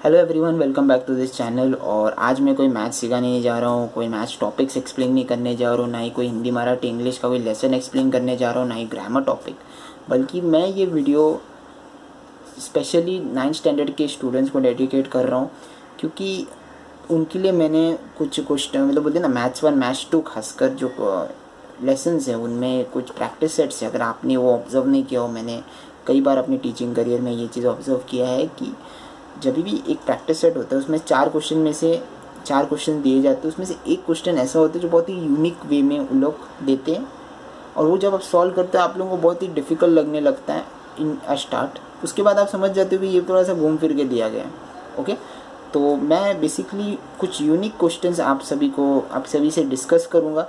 Hello everyone welcome back to this channel और आज मैं कोई मैथ्स सिखाने नहीं जा रहा हूँ, कोई मैथ्स टॉपिक्स एक्सप्लेन नहीं करने जा रहा हूँ, ना ही कोई हिंदी, मराठी इंग्लिश का कोई लेसन एक्सप्लेन करने जा रहा हूँ, ना ही ग्रामर टॉपिक बल्कि मैं ये वीडियो स्पेशली नाइन्थ स्टैंडर्ड के स्टूडेंट्स को डेडिकेट कर रहा हूँ, क्योंकि उनके लिए मैंने कुछ क्वेश्चन मतलब बोलते ना, मैथ्स वन, मैथ्स टू खासकर जो लेसन्स हैं, उनमें कुछ प्रैक्टिस सेट्स है। अगर आपने वो ऑब्ज़र्व नहीं किया हो, मैंने कई बार अपनी टीचिंग करियर में ये चीज़ ऑब्ज़र्व किया है कि जब भी एक प्रैक्टिस सेट होता है, उसमें चार क्वेश्चन में से चार क्वेश्चन दिए जाते हैं, उसमें से एक क्वेश्चन ऐसा होता है जो बहुत ही यूनिक वे में उन लोग देते हैं। और वो जब आप सॉल्व करते हैं, आप लोगों को बहुत ही डिफ़िकल्ट लगने लगता है इन स्टार्ट उसके बाद आप समझ जाते हो कि ये थोड़ा सा घूम फिर के दिया गया है ओके तो मैं बेसिकली कुछ यूनिक क्वेश्चंस आप सभी को, आप सभी से डिस्कस करूँगा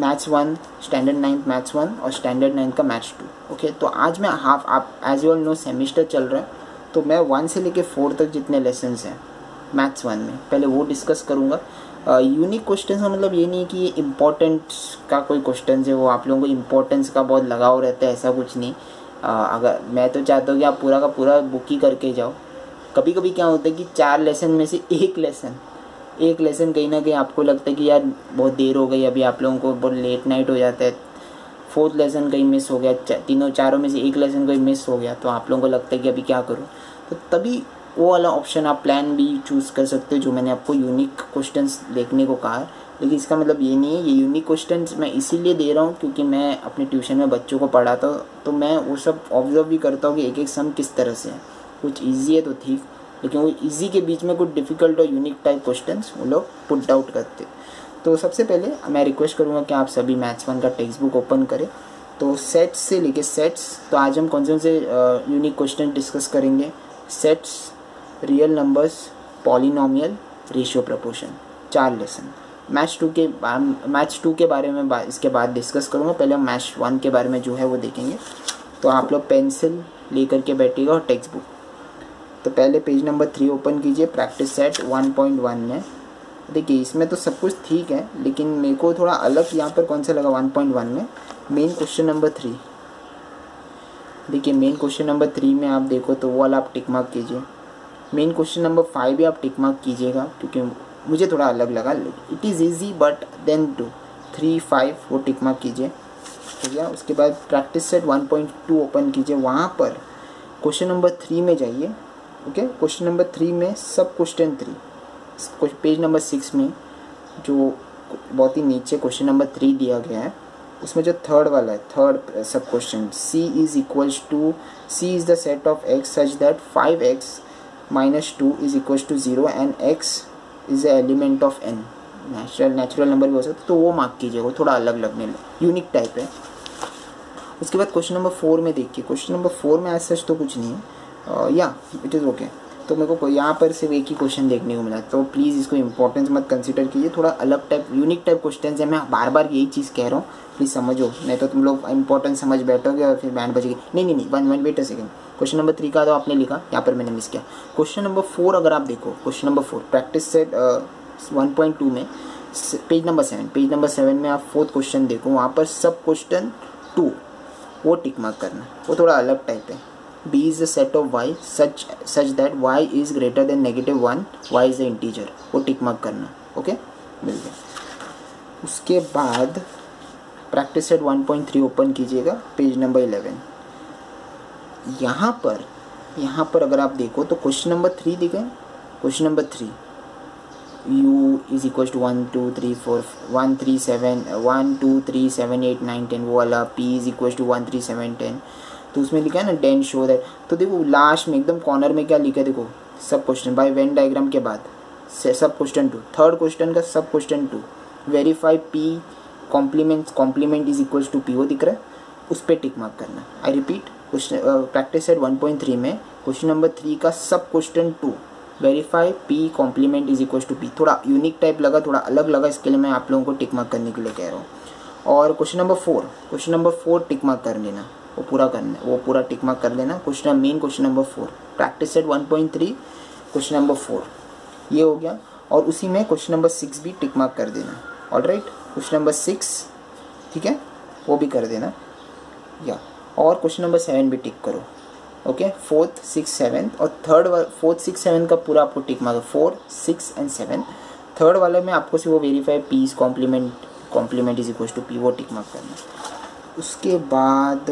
maths one standard ninth maths one और स्टैंडर्ड नाइन्थ का मैथ्स टू ओके तो आज मैं हाफ़ आप एज वेल नो सेमिस्टर चल रहा है। तो मैं वन से लेके फोर तक जितने लेसन्स हैं मैथ्स वन में पहले वो डिस्कस करूँगा। यूनिक क्वेश्चन का मतलब ये नहीं कि ये इम्पोर्टेंस का कोई क्वेश्चन है वो आप लोगों को इम्पोर्टेंस का बहुत लगाव रहता है ऐसा कुछ नहीं। uh, अगर मैं तो चाहता हूँ कि आप पूरा का पूरा बुक ही करके जाओ। कभी कभी क्या होता है कि चार लेसन में से एक लेसन एक लेसन कहीं ना कहीं आपको लगता है कि यार बहुत देर हो गई अभी आप लोगों को बहुत लेट नाइट हो जाता है। फोर्थ लेसन कहीं मिस हो गया तीनों चारों में से एक लेसन कहीं मिस हो गया तो आप लोगों को लगता है कि अभी क्या करूँ? तो तभी वो वाला ऑप्शन आप प्लान भी चूज़ कर सकते हो, जो मैंने आपको यूनिक क्वेश्चन देखने को कहा लेकिन इसका मतलब ये नहीं है, ये यूनिक क्वेश्चन मैं इसीलिए दे रहा हूँ क्योंकि मैं अपने ट्यूशन में बच्चों को पढ़ाता हूँ तो मैं वो सब ऑब्ज़र्व भी करता हूँ कि एक एक सम किस तरह से है। कुछ ईजी है तो ठीक, लेकिन वो ईजी के बीच में कुछ डिफ़िकल्ट और यूनिक टाइप क्वेश्चन वो लोग पुट आउट करते तो सबसे पहले मैं रिक्वेस्ट करूँगा कि आप सभी मैथ्स वन का टेक्स्ट बुक ओपन करें। तो सेट्स से लेके सेट्स तो आज हम कौन से से यूनिक क्वेश्चन डिस्कस करेंगे। Sets real numbers polynomial ratio proportion चार लेसन मैच टू के मैच टू के बारे में बा, इसके बाद डिस्कस करूँगा। पहले हम मैच वन के बारे में जो है वो देखेंगे। तो आप लोग पेंसिल लेकर के बैठिएगा और टेक्स्ट बुक तो पहले पेज नंबर थ्री ओपन कीजिए। Practice set one point one में। देखिए, इसमें तो सब कुछ ठीक है, लेकिन मेरे को थोड़ा अलग यहाँ पर कौन सा लगा वन पॉइंट वन में? मेन क्वेश्चन नंबर थ्री देखिए मेन क्वेश्चन नंबर थ्री में आप देखो तो वो वाला आप टिक मार्क कीजिए. मेन क्वेश्चन नंबर फाइव भी आप टिक मार्क कीजिएगा, क्योंकि मुझे थोड़ा अलग लगा it is easy but then two three five वो टिक मार्क कीजिए. हो गया? उसके बाद practice set one point two open कीजिए. वहाँ पर क्वेश्चन नंबर थ्री में जाइए ओके क्वेश्चन नंबर थ्री में sub question three page number six में, जो बहुत ही नीचे क्वेश्चन नंबर थ्री दिया गया है, उसमें जो थर्ड वाला है third sub question C is equals to C is the set of X such that five X minus two is equals to zero and X is a element of an natural natural number भी हो सकता है तो वो mark कीजिए वो थोड़ा अलग लगने लगे यूनिक टाइप है। उसके बाद क्वेश्चन नंबर फोर में देखिए क्वेश्चन नंबर फोर में ऐसा सच तो कुछ नहीं है। या इट इज़ ओके तो मेरे को यहाँ पर सिर्फ़ एक ही क्वेश्चन देखने को मिला। तो प्लीज़ इसको इंपॉर्टेंस मत कंसिडर कीजिए। थोड़ा अलग टाइप यूनिक टाइप क्वेश्चन है। मैं बार बार यही चीज़ कह रहा हूँ। प्लीज़ समझो। नहीं तो तुम लोग इंपॉर्टेंस समझ बैठोगे और फिर बैंड बजेगी। नहीं नहीं नहीं। One one wait a second question number three का तो आपने लिखा। यहाँ पर मैंने मिस किया। क्वेश्चन नंबर फोर अगर आप देखो। Question number four practice set one point two में। Page number seven page number seven में आप फोर्थ क्वेश्चन देखो। वहाँ पर सब क्वेश्चन टू वो टिक मार्क करना। वो थोड़ा अलग टाइप है। B is the set of y, such such that y is greater than negative one y is the integer, वो टिक मार्क करना ओके मिल गया। उसके बाद प्रैक्टिस सेट 1.3 ओपन कीजिएगा पेज नंबर 11 यहाँ पर यहाँ पर अगर आप देखो तो क्वेश्चन नंबर थ्री दिखे question number three u is equal to one two three four one three seven one two three seven eight nine ten वो वाला p is equal to one three seven ten तो उसमें लिखा है ना Dane show that तो देखो last में एकदम कॉर्नर में क्या लिखा है देखो, सब क्वेश्चन बाय वेन डायग्राम के बाद सब क्वेश्चन टू थर्ड क्वेश्चन का sub question two verify P complement complement is equals to P वो दिख रहा है, उस पर टिक मार्क करना। I repeat question practice set one point three में क्वेश्चन नंबर थ्री का sub question two verify P complement is equals to P थोड़ा यूनिक टाइप लगा, थोड़ा अलग लगा, इसके लिए मैं आप लोगों को टिक मार्क करने के लिए कह रहा हूँ। और question number four question number four tick mark कर लेना। वो पूरा करना है वो पूरा टिक मार्क कर लेना। Question main question number four practice set one point three question number four ये हो गया। और उसी में क्वेश्चन नंबर सिक्स भी टिक मार्क कर देना। All right question number six ठीक है? वो भी कर देना। या और क्वेश्चन नंबर सेवन भी टिक करो। ओके फोर्थ सिक्स सेवन्थ और थर्ड फोर्थ सिक्स सेवन का पूरा आपको tick mark four six and seven third वाले में आपको सिर्फ़ वो verify P's complement complement is equal to P वो टिक मार्क करना। उसके बाद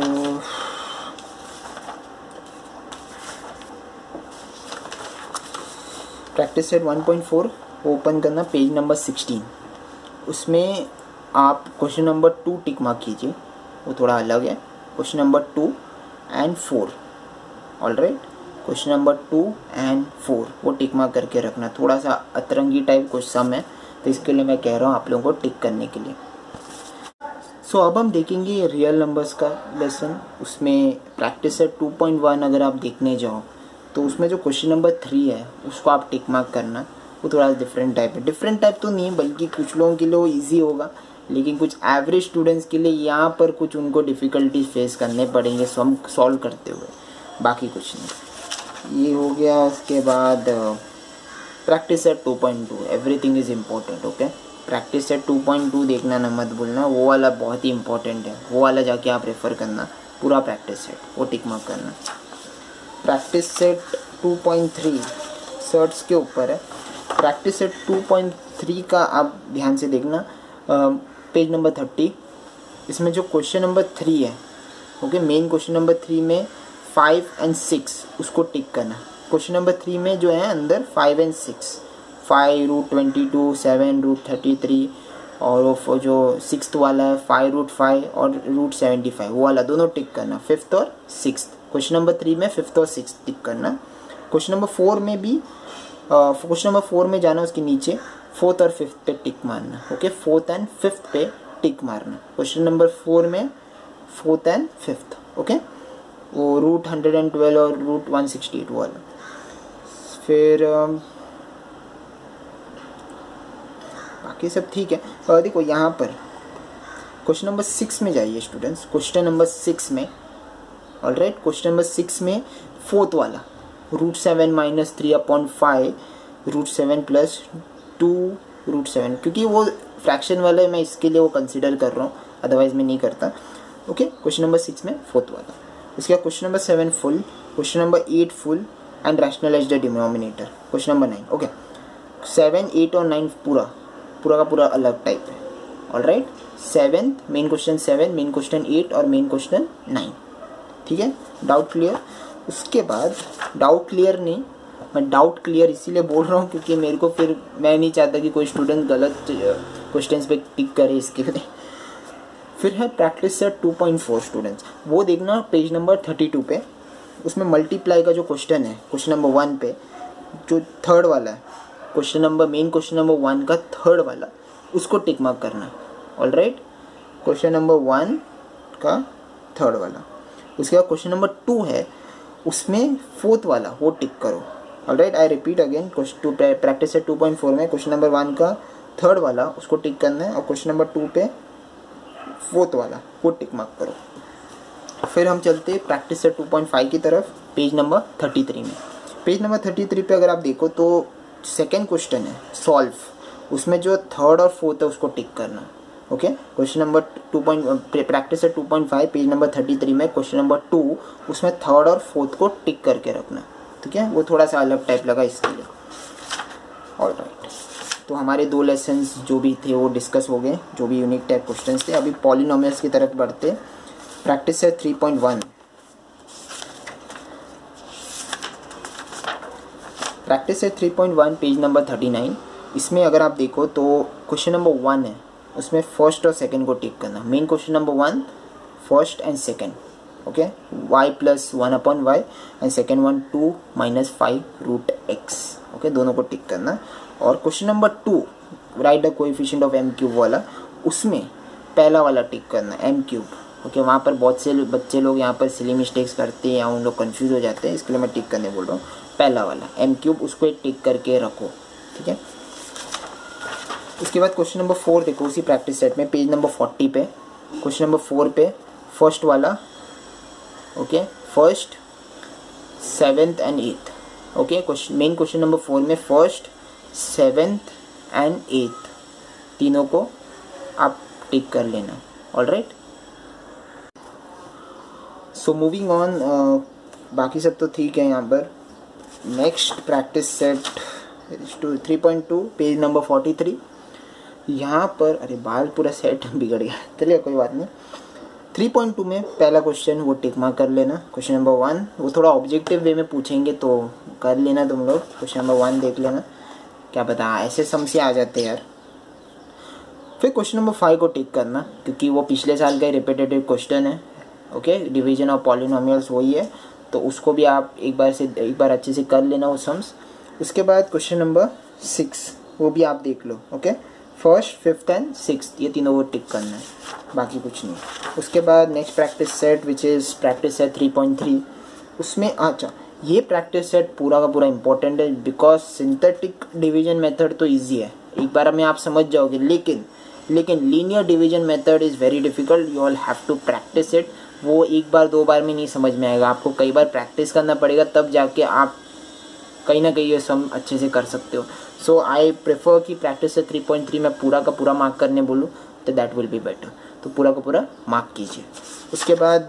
प्रैक्टिस सेट 1.4 ओपन करना पेज नंबर 16 उसमें आप question number two tick mark कीजिए। वो थोड़ा अलग है। Question number two and four all right question number two and four वो टिक मार्क करके रखना। थोड़ा सा अतरंगी टाइप क्वेश्चन है। तो इसके लिए मैं कह रहा हूँ आप लोगों को टिक करने के लिए। सो so, अब हम देखेंगे रियल नंबर्स का लेसन उसमें प्रैक्टिस है टू पॉइंट वन अगर आप देखने जाओ तो उसमें जो क्वेश्चन नंबर थ्री है उसको आप टिक मार्क करना। वो थोड़ा डिफरेंट टाइप है। डिफरेंट टाइप तो नहीं है बल्कि कुछ लोगों के लिए वो ईजी होगा लेकिन कुछ एवरेज स्टूडेंट्स के लिए यहाँ पर कुछ उनको डिफ़िकल्टीज फेस करने पड़ेंगे। सो हम सॉल्व करते हुए बाकी कुछ नहीं। ये हो गया उसके बाद practice at two point two everything is important okay practice set two point two देखना ना मत भूलना, वो वाला बहुत ही इंपॉर्टेंट है, वो वाला जाके आप रेफ़र करना, पूरा प्रैक्टिस सेट वो टिक मार्क करना। प्रैक्टिस सेट 2.3 सर्ट्स के ऊपर है। प्रैक्टिस सेट 2.3 का आप ध्यान से देखना पेज नंबर थर्टी इसमें जो क्वेश्चन नंबर थ्री है okay main question number three में फाइव एंड सिक्स उसको टिक करना। क्वेश्चन नंबर थ्री में जो है, अंदर five and six five root twenty two, seven root thirty three और वो जो सिक्स वाला है, फाइव रूट फाइव और रूट सेवेंटी फाइव, वो वाला दोनों टिक करना, फिफ्थ और सिक्स क्वेश्चन नंबर थ्री में फिफ्थ और सिक्स टिक करना। क्वेश्चन नंबर फोर में भी क्वेश्चन नंबर फोर में जाना, उसके नीचे फोर्थ और फिफ्थ पे टिक मारना, ओके? फोर्थ एंड फिफ्थ पे टिक मारना। क्वेश्चन नंबर फोर में फोर्थ एंड फिफ्थ, ओके? वो रूट हंड्रेड एंड ट्वेल्व और रूट वन सिक्सटी एट वाला। फिर बाकी सब ठीक है। और देखो यहाँ पर क्वेश्चन नंबर सिक्स में जाइए स्टूडेंट्स क्वेश्चन नंबर सिक्स में all right question number six में फोर्थ वाला root seven minus three upon five root seven plus two root seven क्योंकि वो फ्रैक्शन वाला है मैं इसके लिए वो कंसिडर कर रहा हूँ अदरवाइज़ मैं नहीं करता। ओके क्वेश्चन नंबर सिक्स में फोर्थ वाला। उसके बाद question number seven full question number eight full and rationalise the denominator question number nine okay seven eight और नाइन पूरा। पूरा का पूरा अलग टाइप है। All right seventh main question seven main question eight और मेन क्वेश्चन नाइन ठीक है? डाउट क्लियर उसके बाद डाउट क्लियर नहीं। मैं डाउट क्लियर इसीलिए बोल रहा हूँ क्योंकि मेरे को फिर मैं नहीं चाहता कि कोई स्टूडेंट गलत क्वेश्चन पे टिक करे इसके लिए। फिर है प्रैक्टिस सेट 2.4 स्टूडेंट्स वो देखना पेज नंबर 32 पे। उसमें मल्टीप्लाई का जो क्वेश्चन है क्वेश्चन नंबर वन पे, जो थर्ड वाला है question number main question number one का थर्ड वाला, उसको टिक मार्क करना all right question number one का थर्ड वाला। उसके बाद क्वेश्चन नंबर टू है, उसमें फोर्थ वाला, वो टिक करो। All right I repeat again question two practice है टू पॉइंट फोर में क्वेश्चन नंबर वन का थर्ड वाला, उसको टिक करना है, और क्वेश्चन नंबर टू पे फोर्थ वाला, वो टिक मार्क करो। फिर हम चलते प्रैक्टिस से टू पॉइंट फाइव की तरफ़ पेज नंबर थर्टी थ्री में। पेज नंबर थर्टी थ्री पे अगर आप देखो तो सेकेंड क्वेश्चन है सॉल्व उसमें जो थर्ड और फोर्थ है, उसको टिक करना. Okay question number two point practice है two point five page number thirty three में क्वेश्चन नंबर टू उसमें थर्ड और फोर्थ को टिक करके रखना. ठीक है? वो थोड़ा सा अलग टाइप लगा इसके लिए. ऑल राइट तो हमारे दो लेसन जो भी थे, वो डिस्कस हो गए, जो भी यूनिक टाइप क्वेश्चन थे. अभी पॉलिनोमियल्स की तरफ़ बढ़ते. प्रैक्टिस है थ्री पॉइंट वन प्रैक्टिस है three point one page number thirty nine इसमें अगर आप देखो तो क्वेश्चन नंबर वन है। उसमें फ़र्स्ट और सेकंड को टिक करना। Main question number one first and second okay Y plus one upon Y and second one two minus five root X okay दोनों को टिक करना। और question number two write the coefficient of M cube वाला, उसमें पहला वाला टिक करना M cube okay वहाँ पर बहुत से बच्चे लोग यहाँ पर सिली मिस्टेक्स करते हैं या उन लोग कन्फ्यूज़ हो जाते हैं, इसके लिए मैं टिक करने बोल रहा हूँ। पहला वाला एम क्यूब उसको टिक करके रखो, ठीक है? उसके बाद क्वेश्चन नंबर फोर देखो, उसी प्रैक्टिस सेट में पेज नंबर फोर्टी पे क्वेश्चन नंबर फोर पे फ़र्स्ट वाला okay first seventh and eighth okay question main question number four में फ़र्स्ट सेवेंथ एंड एथ तीनों को आप टिक कर लेना all right so moving on बाकी सब तो ठीक है यहाँ पर। Next practice set three point two page number forty three यहाँ पर, अरे बाल पूरा सेट बिगड़ गया। चलिए, कोई बात नहीं। थ्री पॉइंट टू में पहला क्वेश्चन वो टिक मार्क कर लेना। क्वेश्चन नंबर वन वो थोड़ा ऑब्जेक्टिव वे में पूछेंगे तो कर लेना तुम लोग। क्वेश्चन नंबर वन देख लेना। क्या पता, ऐसे समझे आ जाते हैं यार। फिर क्वेश्चन नंबर फाइव को टिक करना, क्योंकि वो पिछले साल का रिपीटेटिव क्वेश्चन है। ओके डिवीज़न ऑफ़ पॉलिनोमियल्स वही है। तो उसको भी आप एक बार से, एक बार अच्छे से कर लेना वो सम्स उसके बाद क्वेश्चन नंबर सिक्स वो भी आप देख लो okay first fifth and six ये तीनों वो टिक करना है, बाकी कुछ नहीं। उसके बाद next practice set which is practice set three point three उसमें अच्छा ये प्रैक्टिस सेट पूरा का पूरा इंपॉर्टेंट है बिकॉज़ सिंथेटिक डिवीज़न मेथड तो ईजी है। एक बार में आप समझ जाओगे, लेकिन लेकिन linear division method is very difficult you all have to practice it वो एक बार, दो बार में नहीं समझ में आएगा। आपको कई बार प्रैक्टिस करना पड़ेगा, तब जाके आप कहीं ना कहीं ये सम अच्छे से कर सकते हो। सो आई प्रेफर कि प्रैक्टिस से थ्री पॉइंट थ्री मैं पूरा का पूरा मार्क करने बोलूँ तो दैट विल बी बेटर तो पूरा का पूरा मार्क कीजिए। उसके बाद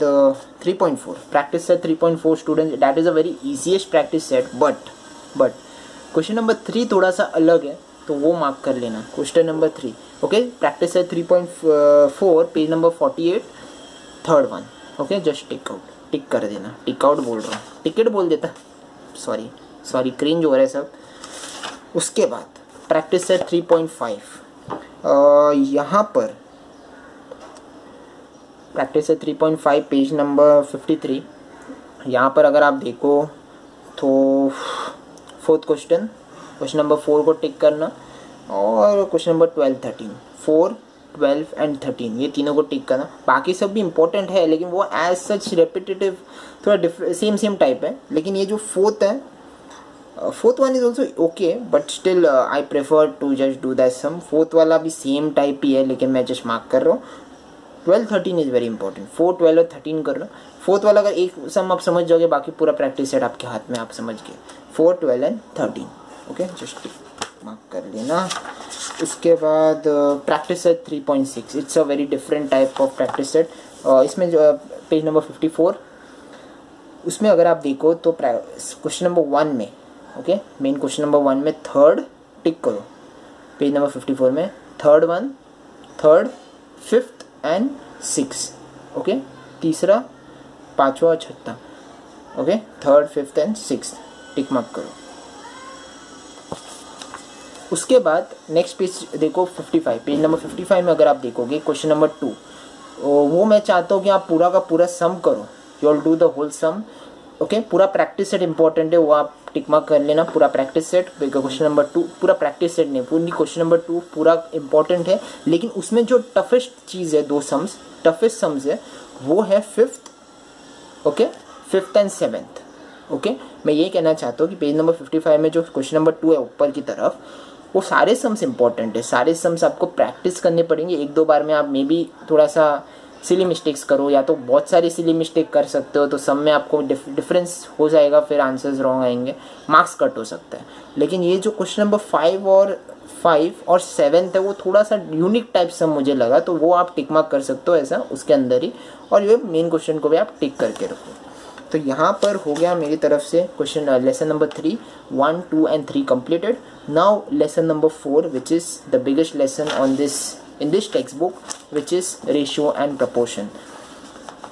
three point four practice set three point four student that is a very easiest practice set but but question number three थोड़ा सा अलग है तो वो मार्क कर लेना। Question number three okay practice है three point four page number forty eight third one okay just tick out tick कर देना. टिक आउट बोल रहा हूँ. टिकट बोल देता? सॉरी सॉरी क्रिंज हो रहा है सब. उसके बाद प्रैक्टिस है थ्री पॉइंट फाइव यहाँ पर प्रैक्टिस है three point five page number fifty three यहाँ पर अगर आप देखो तो fourth question question number four को टिक करना. और question number twelve thirteen four twelve and thirteen ये तीनों को टिक करना। बाकी सब भी इंपॉर्टेंट है, लेकिन वो एज सच रेपिटेटिव थोड़ा सेम सेम टाइप है। लेकिन ये जो फोर्थ है fourth one is also okay but still I prefer to just do that sum fourth वाला भी सेम टाइप ही है, लेकिन मैं जस्ट मार्क कर रहा हूँ। Twelve thirteen is very important four twelve और थर्टीन कर रहा हूँ। फोर्थ वाला अगर एक सम आप समझ जाओगे, बाकी पूरा प्रैक्टिस सेट आपके हाथ में, आप समझ गए। Four twelve and thirteen okay just mark कर लेना। उसके बाद practice set three point six it's a very different type of practice set इसमें जो पेज नंबर फिफ्टी फोर उसमें अगर आप देखो तो क्वेश्चन नंबर वन में okay main question number one में थर्ड टिक करो। पेज नंबर फिफ्टी फोर में third one third fifth and six okay तीसरा, पाँचवा छठा okay third fifth and six tick mark करो। उसके बाद नेक्स्ट पेज देखो 55 पेज नंबर 55 में अगर आप देखोगे क्वेश्चन नंबर टू वो मैं चाहता हूँ कि आप पूरा का पूरा सम करो. You all do the whole sum okay पूरा प्रैक्टिस सेट इंपॉर्टेंट है, वो आप टिकमा कर लेना, पूरा practice set question number two पूरा प्रैक्टिस सेट नहीं, पूरी क्वेश्चन नंबर टू पूरा इंपॉर्टेंट है. लेकिन उसमें जो टफेस्ट चीज़ है, दो सम्स टफेस्ट सम्स है, वो है fifth okay fifth and seventh okay मैं ये कहना चाहता हूँ कि पेज नंबर फिफ्टी फाइव में जो क्वेश्चन नंबर टू है, ऊपर की तरफ़ वो सारे सम्स इंपॉर्टेंट है। सारे सम्स आपको प्रैक्टिस करने पड़ेंगे। एक दो बार में आप मे बी थोड़ा सा सिली मिस्टेक्स करो या तो बहुत सारी सिली मिस्टेक कर सकते हो तो सब में आपको डिफरेंस हो जाएगा, फिर आंसर्स रॉन्ग आएँगे। मार्क्स कट हो सकता है। लेकिन ये जो क्वेश्चन नंबर फाइव और फाइव और सेवेंथ है, वो थोड़ा सा यूनिक टाइप सम मुझे लगा तो वो आप टिक मार्क कर सकते हो ऐसा उसके अंदर ही। और ये मेन क्वेश्चन को भी आप टिक करके रखो। तो यहाँ पर हो गया मेरी तरफ़ से question lesson number three one two and three completed. Now lesson number four which is the biggest lesson on this in this text book which is ratio and proportion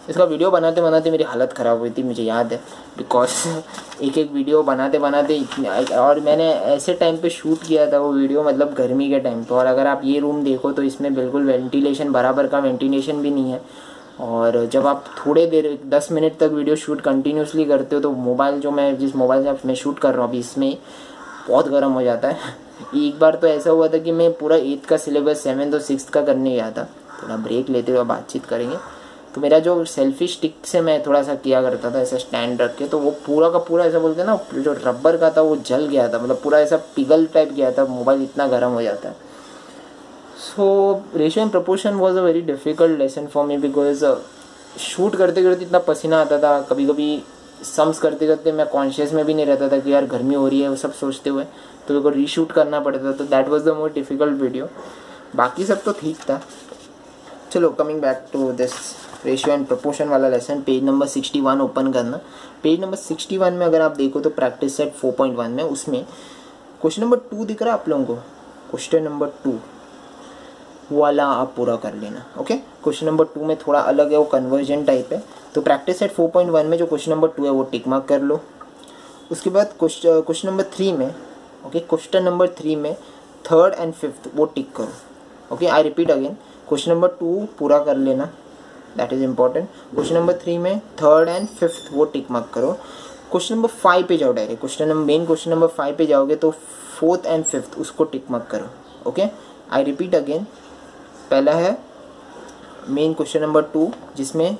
इसका वीडियो बनाते बनाते मेरी हालत ख़राब हुई थी, मुझे याद है। बिकॉज़ एक एक वीडियो बनाते बनाते और मैंने ऐसे टाइम पे शूट किया था वो वीडियो मतलब गर्मी के टाइम पे। और अगर आप ये रूम देखो तो इसमें बिल्कुल वेंटिलेशन बराबर का वेंटिलेशन भी नहीं है। और जब आप थोड़े देर, दस मिनट तक वीडियो शूट कंटिन्यूसली करते हो तो मोबाइल जो मैं, जिस मोबाइल से मैं शूट कर रहा हूँ अभी, इसमें बहुत गर्म हो जाता है। एक बार तो ऐसा हुआ था कि मैं पूरा एट्थ का सिलेबस सेवन्थ और सिक्स का करने गया था। थोड़ा ब्रेक लेते हुए बातचीत करेंगे। तो मेरा जो सेल्फी स्टिक से मैं थोड़ा सा किया करता था, ऐसा स्टैंड रख के तो वो पूरा का पूरा ऐसा बोलते हैं ना, जो रबर का था, वो जल गया था। मतलब पूरा ऐसा पिघल टाइप गया था मोबाइल इतना गर्म हो जाता है। So ratio and proportion was a very difficult lesson for me because shoot करते करते इतना पसीना आता था। कभी कभी सम्स करते करते मैं कॉन्शियस में भी नहीं रहता था कि यार गर्मी हो रही है, वो सब सोचते हुए। तो मेरे को रीशूट करना पड़ता था। तो that was the more difficult video बाकी सब तो ठीक था। चलो coming back to this ratio and proportion वाला lesson page number sixty one open करना। पेज नंबर सिक्सटी वन में अगर आप देखो तो practice set four point one में, उसमें क्वेश्चन नंबर टू दिख रहा है आप लोगों को। क्वेश्चन नंबर टू वाला आप पूरा कर लेना ओके क्वेश्चन नंबर टू में थोड़ा अलग है, वो कन्वर्जन टाइप है। तो practice set four point one में जो क्वेश्चन नंबर टू है, वो टिक मार्क कर लो। उसके बाद क्वेश्चन नंबर थ्री में ओके क्वेश्चन नंबर थ्री में थर्ड एंड फिफ्थ वो टिक करो okay I repeat again question number two पूरा कर लेना that is important question number three में थर्ड एंड फिफ्थ वो टिक मार्क करो। क्वेश्चन नंबर फाइव पे जाओ direct question number main question number five पे जाओगे तो फोर्थ एंड फिफ्थ उसको टिक मार्क करो ओके आई रिपीट अगेन पहला है मेन क्वेश्चन नंबर टू जिसमें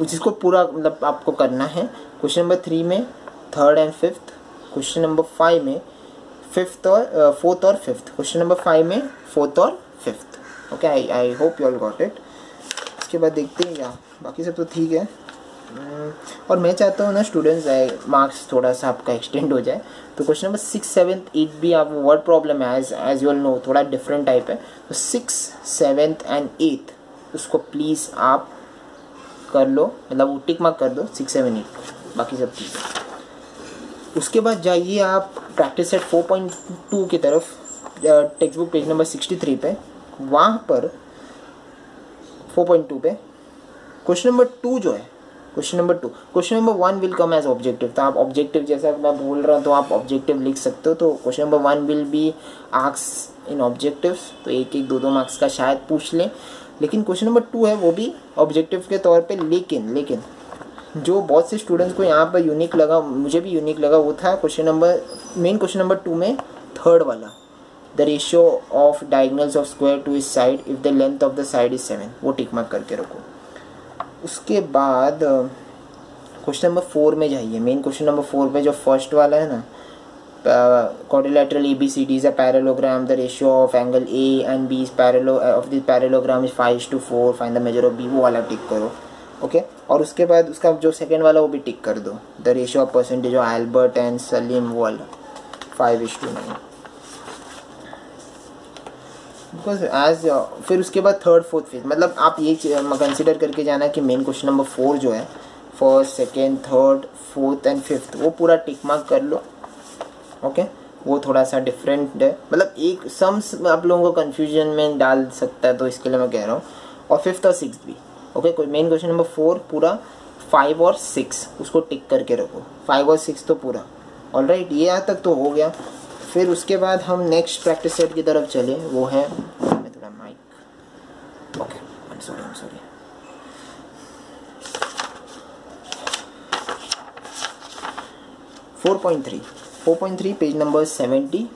जिसको पूरा मतलब आपको करना है। क्वेश्चन नंबर थ्री में third and fifth question number five में फिफ्थ और फोर्थ और फिफ्थ क्वेश्चन नंबर फाइव में फोर्थ और fifth okay I I hope you all got it उसके बाद देखते हैं क्या। बाकी सब तो ठीक है। और मैं चाहता हूँ ना स्टूडेंट्स मार्क्स थोड़ा सा आपका एक्सटेंड हो जाए। तो question number six seventh eight भी आप वर्ड प्रॉब्लम है एज एज यूल नो थोड़ा डिफरेंट टाइप है। तो सिक्स सेवन्थ एंड एथ उसको प्लीज़ आप कर लो मतलब वो टिक मार्क कर दो सिक्स सेवन एट बाकी सब है। उसके बाद जाइए आप practice set four point two की तरफ़ text book page number sixty three पे। वहाँ पर फोर पॉइंट टू पे क्वेश्चन नंबर टू जो है question number two question number one will come as objective तो आप ऑब्जेक्टिव जैसा मैं बोल रहा हूँ तो आप ऑब्जेक्टिव लिख सकते हो। तो question number one will be arcs in objective तो एक एक दो दो मार्क्स का शायद पूछ लें। लेकिन क्वेश्चन नंबर टू है, वो भी ऑब्जेक्टिव के तौर पे लेकिन लेकिन जो बहुत से स्टूडेंट्स को यहाँ पर यूनिक लगा, मुझे भी यूनिक लगा, वो था question number main question number two में थर्ड वाला। The ratio of diagonals of square two is side if the length of the side is seven वो टिक मार्क करके रखो। उसके बाद क्वेश्चन नंबर फोर में जाइए मेन क्वेश्चन नंबर फोर में जो फ़र्स्ट वाला है ना quadrilateral ABCD is a parallelogram. The ratio of angle A and B is parallel of the parallelogram is 5 to 4. Find the measure of B, वो वाला टिक करो ओके okay? और उसके बाद उसका जो सेकेंड वाला वो भी टिक कर दो the ratio of percentage of Albert and Salim वाला five is two nine because as फिर उसके बाद थर्ड फोर्थ फिफ्थ मतलब आप ये कंसिडर करके जाना कि मेन क्वेश्चन नंबर फोर जो है first second third fourth and fifth वो पूरा टिक मार्क कर लो ओके okay? वो थोड़ा सा डिफरेंट है। मतलब एक सम्स आप लोगों को कन्फ्यूज़न में डाल सकता है तो इसके लिए मैं कह रहा हूँ। और फिफ्थ और सिक्स भी ओके कोई मेन क्वेश्चन नंबर फोर पूरा फाइव और सिक्स उसको टिक करके रखो। फाइव और सिक्स तो पूरा। ऑल राइट ये यहाँ तक तो हो गया। फिर उसके बाद हम नेक्स्ट प्रैक्टिस सेट की तरफ़ चले, वो है मैं थोड़ा mike okay sorry sorry four point three four point three page number seventy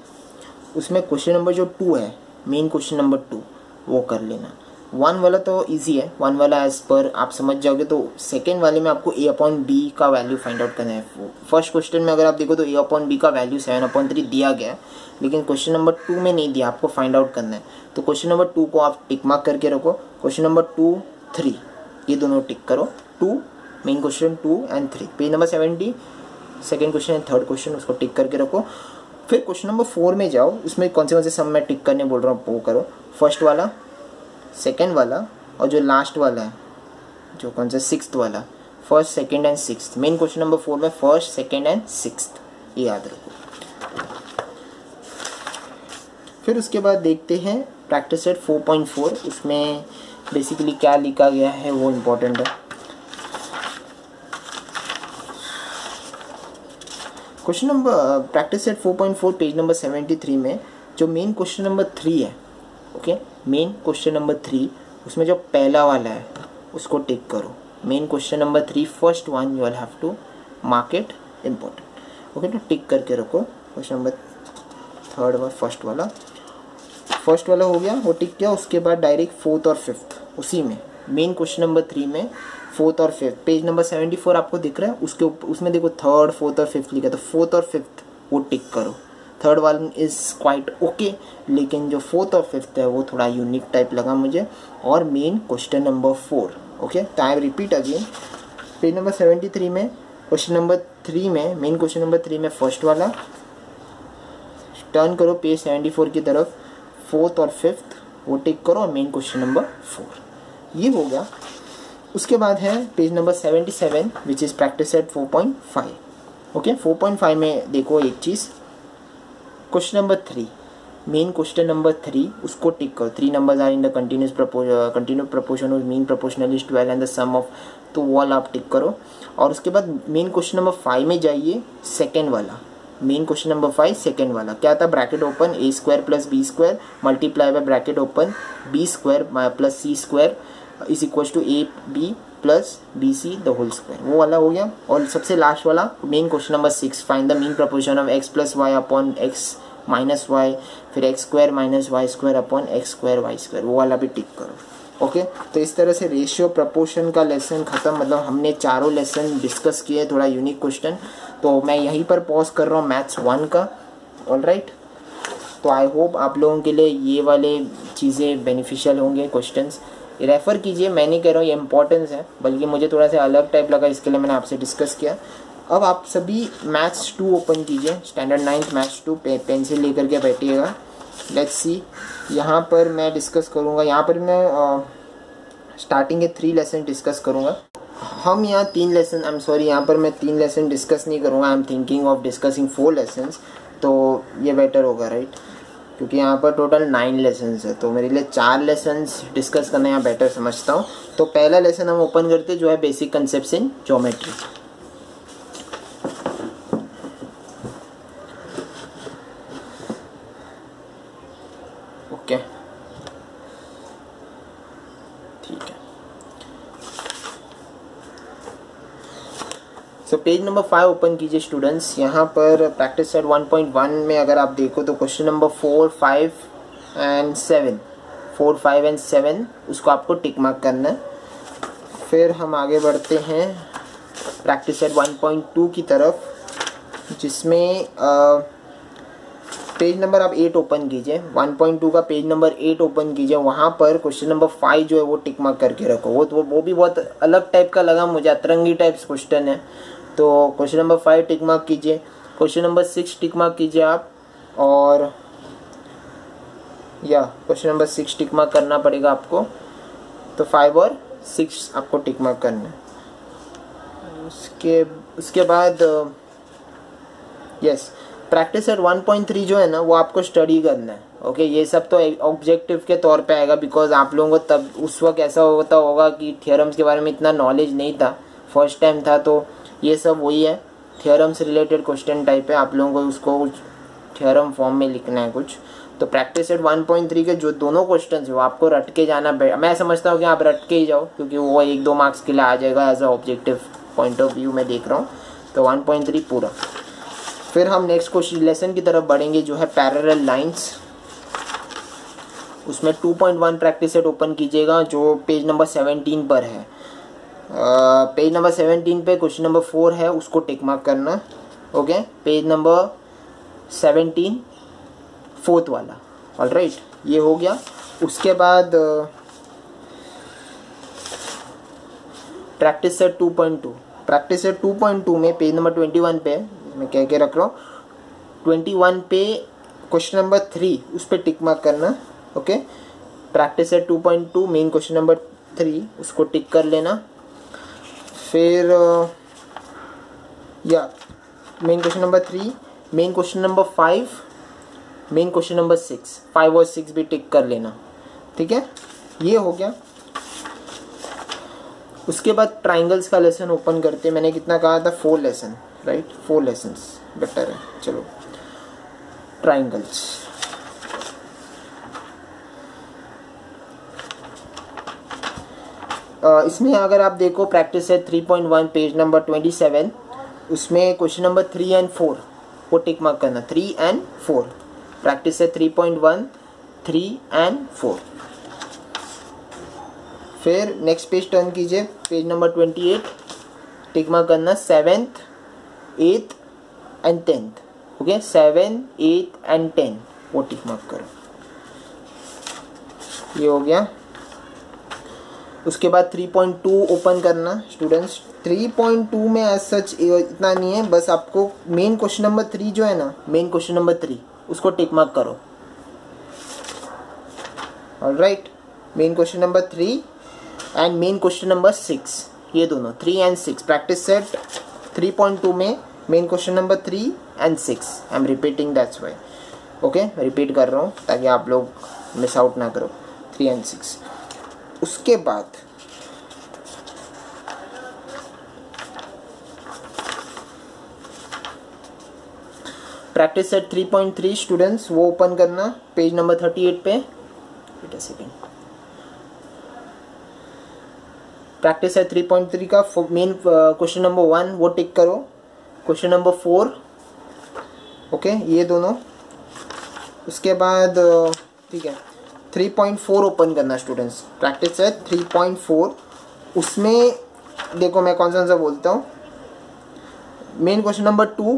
उसमें क्वेश्चन नंबर जो टू है मेन क्वेश्चन नंबर टू वो कर लेना। वन वाला तो इजी है वन वाला एज पर आप समझ जाओगे तो सेकेंड वाले में आपको ए अपॉन बी का वैल्यू फाइंड आउट करना है। फ़र्स्ट क्वेश्चन में अगर आप देखो तो ए अपॉन बी का वैल्यू सेवन अपॉन थ्री दिया गया है, लेकिन क्वेश्चन नंबर टू में नहीं दिया, आपको फाइंड आउट करना है। तो क्वेश्चन नंबर टू को आप टिक मार्क करके रखो। क्वेश्चन नंबर टू थ्री ये दोनों टिक करो। Two main question two and three page number seventy second question and third question उसको टिक करके रखो। फिर क्वेश्चन नंबर फोर में जाओ, उसमें कौन से कौन से सम मैं टिक करने बोल रहा हूँ, वो करो। फ़र्स्ट वाला सेकेंड वाला और जो लास्ट वाला है, जो कौन सा सिक्स वाला first second and six main question number four में फ़र्स्ट सेकेंड एंड सिक्स ये याद रखो। फिर उसके बाद देखते हैं practice set four point four उसमें बेसिकली क्या लिखा गया है, वो इम्पोर्टेंट है। Question number practice set four point four page number seventy three में, जो मेन क्वेश्चन नंबर थ्री है okay main question number three उसमें जो पहला वाला है, उसको टिक करो। Main question number three first one you will have to mark it important okay तो टिक करके रखो। क्वेश्चन नंबर थर्ड व फ़र्स्ट वाला। फ़र्स्ट वाला हो गया, वो टिक किया, उसके बाद डायरेक्ट फोर्थ और फिफ्थ उसी में। मेन क्वेश्चन नंबर थ्री में फोर्थ और fifth page number seventy four आपको दिख रहा है, उसके उसमें देखो थर्ड फोर्थ और फिफ्थ लिखा तो फोर्थ और फिफ्थ वो टिक करो। Third one is quite okay लेकिन जो फोर्थ और फिफ्थ है, वो थोड़ा यूनिक टाइप लगा मुझे। और main question number four okay तो I repeat again page number seventy three में क्वेश्चन नंबर थ्री में मेन क्वेश्चन नंबर थ्री में फ़र्स्ट वाला टर्न करो पेज सेवेंटी फोर की तरफ़ फोर्थ और फिफ्थ वो टिक करो और मेन क्वेश्चन नंबर फोर ये हो गया। उसके बाद है page number seventy seven which is practice at four point five okay four point five में देखो एक चीज़। Question number three. Main question number three, उसको टिक करो। Three numbers are in the continuous continue proportion mean proportional is twelve and the sum of तो वॉल आप tick करो। और उसके बाद मेन क्वेश्चन नंबर फाइव में जाइए सेकेंड वाला। Main question number five second वाला। क्या था? Bracket open A square plus B square multiply by bracket open B square plus C square is equal to A B plus B C the whole square वो वाला हो गया। और सबसे last वाला main question number six find the mean proportion of X plus Y upon X minus Y फिर X square minus Y square upon X square Y square वो वाला भी टिक करो। ओके तो इस तरह से रेशियो प्रपोर्शन का लेसन ख़त्म मतलब हमने चारों लेसन डिस्कस किए, थोड़ा यूनिक क्वेश्चन तो मैं यहीं पर पॉज कर रहा हूँ मैथ्स वन का। ऑल राइट तो आई होप आप लोगों के लिए ये वाले चीज़ें बेनिफिशियल होंगे क्वेश्चंस रेफ़र कीजिए मैं नहीं कह रहा हूँ ये इंपॉर्टेंस है बल्कि मुझे थोड़ा सा अलग टाइप लगा इसके लिए मैंने आपसे डिस्कस किया। अब आप सभी मैथ्स टू ओपन कीजिए स्टैंडर्ड नाइन्थ मैथ्स टू पे, पेंसिल लेकर के बैठिएगा। लेट्स सी यहाँ पर मैं डिस्कस करूँगा यहाँ पर मैं स्टार्टिंग के थ्री लेसन डिस्कस करूँगा। हम यहाँ तीन लेसन आई एम सॉरी यहाँ पर मैं तीन लेसन डिस्कस नहीं करूँगा I am thinking of discussing four lesson तो ये बेटर होगा राइट? क्योंकि यहाँ पर टोटल नाइन लेसन है तो मेरे लिए चार लेसन डिस्कस करना यहाँ बेटर समझता हूँ। तो पहला लेसन हम ओपन करते जो है basic concept in geometry page number five open कीजिए स्टूडेंट्स यहाँ पर प्रैक्टिस सेट 1.1 में अगर आप देखो तो question number four five and seven four five and seven उसको आपको टिक मार्क करना है। फिर हम आगे बढ़ते हैं प्रैक्टिस सेट 1.2 की तरफ़, जिसमें पेज नंबर आप एट ओपन कीजिए। 1.2 का पेज नंबर एट ओपन कीजिए। वहाँ पर क्वेश्चन नंबर फाइव जो है वो टिक मार्क करके रखो। वो तो वो भी बहुत अलग टाइप का लगा, मुझे अतरंगी टाइप्स क्वेश्चन है। तो question number five tick mark कीजिए। Question number six tick mark कीजिए आप। और या question number six tick mark करना पड़ेगा आपको। तो फाइव और सिक्स आपको टिक मार्क करना है। उसके उसके बाद यस प्रैक्टिस एट 1.3 जो है ना वो आपको स्टडी करना है। ओके okay, ये सब तो ऑब्जेक्टिव के तौर पे आएगा बिकॉज़ आप लोगों को तब उस वक्त ऐसा होता होगा कि थियरम्स के बारे में इतना नॉलेज नहीं था। फ़र्स्ट टाइम था तो ये सब वही है। थियरम से रिलेटेड क्वेश्चन टाइप है। आप लोगों को उसको थियरम फॉर्म में लिखना है कुछ। तो प्रैक्टिस एट 1.3 के जो दोनों क्वेश्चन है, वो आपको रट के जाना मैं समझता हूँ कि आप रट के ही जाओ, क्योंकि वो एक दो मार्क्स के लिए आ जाएगा as a objective point of view मैं देख रहा हूँ। तो 1.3 पूरा। फिर हम नेक्स्ट क्वेश्चन लेसन की तरफ़ बढ़ेंगे, जो है पैरल लाइन्स उसमें 2.1 प्रैक्टिस सेट ओपन कीजिएगा, जो पेज नंबर 17 पर है। पेज नंबर सेवनटीन पे क्वेश्चन नंबर फोर है उसको टिक मार्क करना okay page number seventeen fourth वाला ऑल राइट right, ये हो गया। उसके बाद practice set two point two practice set two point two में पेज नंबर ट्वेंटी वन पे मैं कह के रख रहा हूँ ट्वेंटी वन पे क्वेश्चन नंबर थ्री उस पर टिक मार्क करना okay practice set two point two main question number three उसको टिक कर लेना। फिर, या main question number three main question number five main question number six five और सिक्स भी टिक कर लेना, ठीक है? ये हो गया। उसके बाद ट्राइंगल्स का लेसन ओपन करते मैंने कितना कहा था? Four lesson right four lessons better है। चलो ट्राइंगल्स इसमें अगर आप देखो प्रैक्टिस है 3.1 पेज नंबर 27 उसमें question number three and four वो टिक मार्क करना। थ्री एंड फोर प्रैक्टिस है 3.1 थ्री एंड फोर फिर नेक्स्ट पेज टर्न कीजिए। पेज नंबर 28 टिक मार्क करना seventh eighth and tenth okay seven eighth and ten वो tick mark करो। ये हो गया। उसके बाद 3.2 ओपन करना स्टूडेंट्स 3.2 में एज सच इतना नहीं है, बस आपको मेन क्वेश्चन नंबर थ्री जो है ना मेन क्वेश्चन नंबर थ्री उसको टिक मार्क करो. All right main question number three and main question number six ये दोनों three and six practice set three point two में main question number three and six I am repeating that's why okay repeat कर रहा हूँ, ताकि आप लोग miss out ना करो. थ्री एंड सिक्स उसके बाद प्रैक्टिस सेट 3.3 स्टूडेंट्स वो ओपन करना पेज नंबर 38 पे। Wait a second practice set 3.3 का मेन क्वेश्चन नंबर वन वो टिक करो। क्वेश्चन नंबर फोर ओके ये दोनों। उसके बाद ठीक है। थ्री पॉइंट फोर ओपन करना स्टूडेंट्स प्रैक्टिस है थ्री पॉइंट फोर उसमें, देखो मैं कौन सा आंसर बोलता हूँ. Main question number two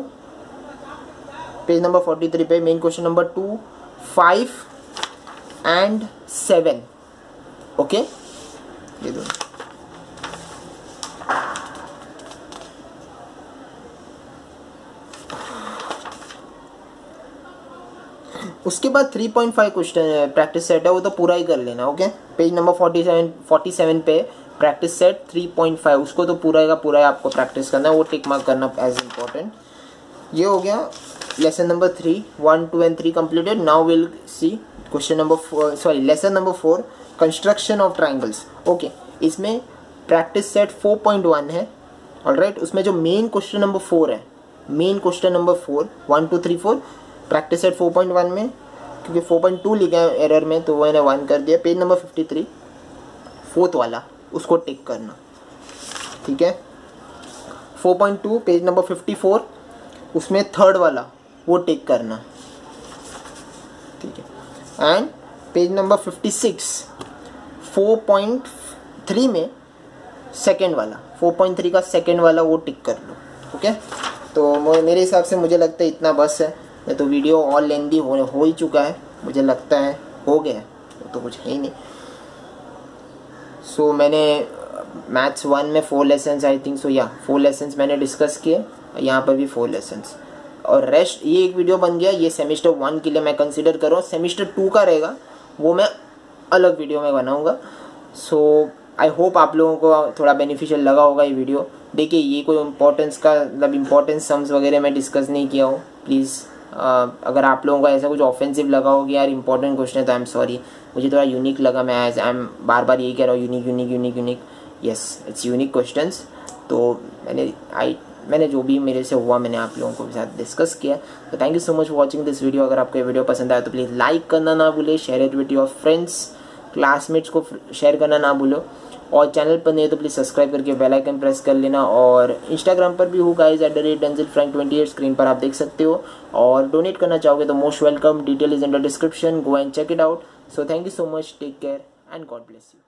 page number forty three पे main question number two five and seven okay ये दोनों. उसके बाद 3.5 क्वेश्चन प्रैक्टिस सेट है, वो तो पूरा ही कर लेना ओके पेज नंबर 47 47 पे प्रैक्टिस सेट 3.5 उसको तो पूरा का पूरा ही आपको प्रैक्टिस करना है, वो टिक मार्क करना एज इम्पोर्टेंट ये हो गया lesson number three one two and three completed now will see question number sorry lesson number four construction of triangles okay इसमें प्रैक्टिस सेट 4.1 है ऑल right? उसमें जो मेन क्वेश्चन नंबर फोर है main question number four one two three four practice set 4.1 में, क्योंकि 4.2 लिखा है error में तो वो मैंने वन कर दिया। पेज नंबर 53 फोर्थ वाला, उसको टिक करना। ठीक है? 4.2 पेज नंबर 54 उसमें थर्ड वाला, वो टिक करना। ठीक है? एंड पेज नंबर 56 4.3 में सेकेंड वाला 4.3 का सेकेंड वाला, वो टिक कर लो। ओके तो मेरे हिसाब से मुझे लगता है इतना बस है। तो वीडियो और लेंदी हो, हो ही चुका है मुझे लगता है हो गया तो कुछ है ही नहीं। सो so, मैंने मैथ्स वन में four lessons I think so या फोर लेसन्स मैंने डिस्कस किए यहाँ पर भी फोर लेसन्स और रेस्ट ये एक वीडियो बन गया ये सेमिस्टर वन के लिए मैं कंसिडर कर रहा हूँ सेमिस्टर टू का रहेगा वो मैं अलग वीडियो में बनाऊँगा। सो आई होप आप लोगों को थोड़ा बेनिफिशियल लगा होगा ये वीडियो देखिए ये कोई इम्पोर्टेंस का मतलब इंपॉर्टेंस सम्स वगैरह मैं डिस्कस नहीं किया हूँ प्लीज़ अगर आप लोगों को ऐसा कुछ ऑफेंसिव लगा हो कि यार इंपॉर्टेंट क्वेश्चन है तो आई एम सॉरी मुझे थोड़ा यूनिक लगा, मैं एज आई एम बार बार यही कह रहा हूँ unique unique unique unique yes it's unique question तो मैंने आई मैंने जो भी मेरे से हुआ, मैंने आप लोगों को साथ डिस्कस किया. तो thank you so much watching this video अगर आपको ये वीडियो पसंद आया तो प्लीज़ लाइक करना ना भूले share it with your friends classmates को शेयर करना ना भूलो. और चैनल पर नहीं तो प्लीज़ सब्सक्राइब करके बेल आइकन प्रेस कर लेना और इंस्टाग्राम पर भी होगा is at the rate Denzil Frank twenty eight screen पर आप देख सकते हो। और डोनेट करना चाहोगे तो most welcome detail is in the description go and check it out so thank you so much take care and God bless you